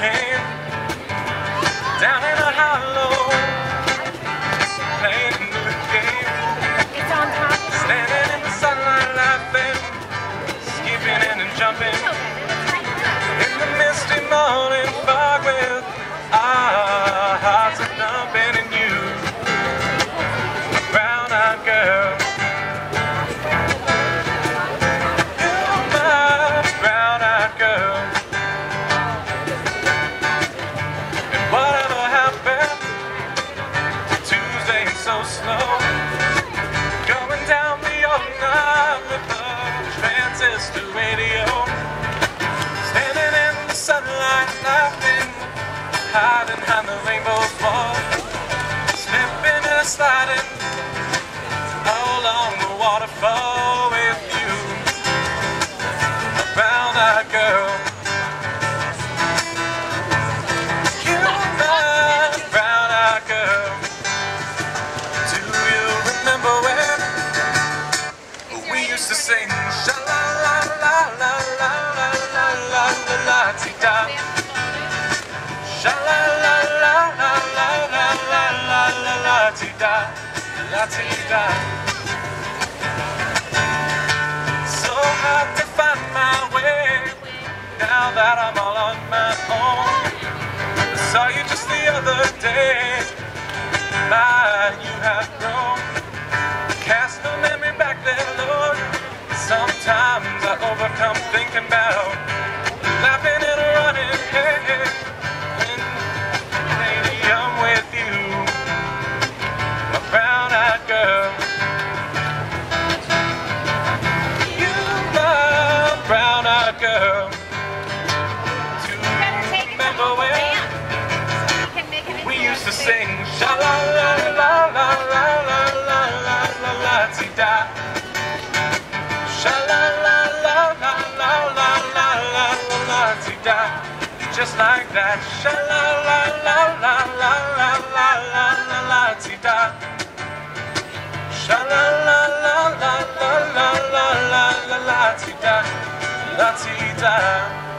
came down in a hollow, playing the game, It's on top. standing in the sunlight, laughing, skipping and jumping in the misty morning fog with our hearts are thumping and you, brown-eyed girl. Radio. Standing in the sunlight, laughing, hiding behind the rainbow's wall. Slipping and sliding along the waterfall with you. A brown-eyed girl. La la ti da la ti da So hard to find my way now that I'm all on my own. I saw you just the other day. My, you have grown. Cast no memory back there, Lord. Sometimes I overcome thinking about sing sha la la la la la la la la la la ti da. Sha la la la la la la la la la la ti da. Just like that. Sha la la la la la la la la la la ti da. Sha la la la la la la la la la la ti da. La ti da.